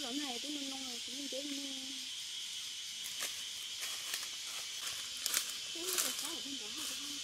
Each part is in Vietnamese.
lỗ này tôi mình nông này chúng mình đến mình thế mà có ở bên đó không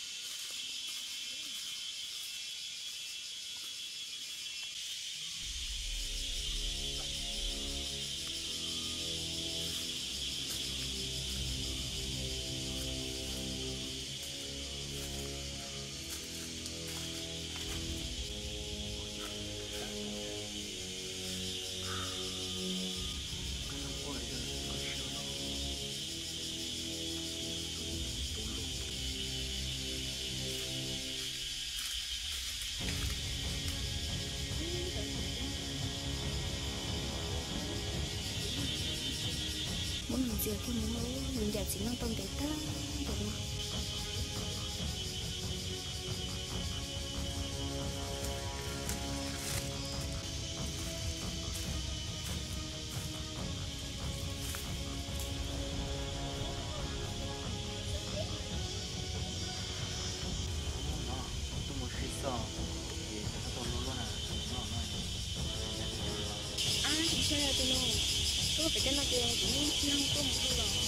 只要听明白，人家只能帮给他，懂吗？I don't know. 这个北那边不用去那么多了。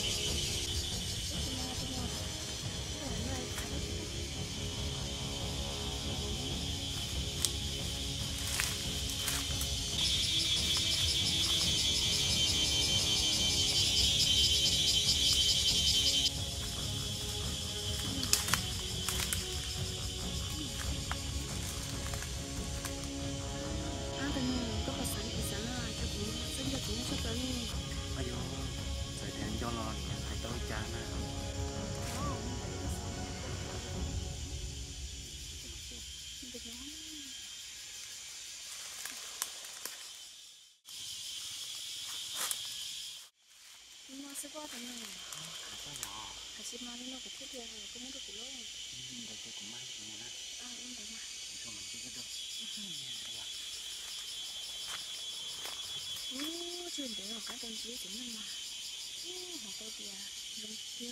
Chán tới sẽ qua thằng này có nhỏ Hãy subscribe cho kênh Ghiền Mì Gõ Để không bỏ lỡ của video hấp dẫn tôi cũng mang như nè à em thấy mà cho mình cái đó Ủa, chuyện đấy là các tên chỉ chính là mà. Ủa, họ tôi kìa. 안녕하세요.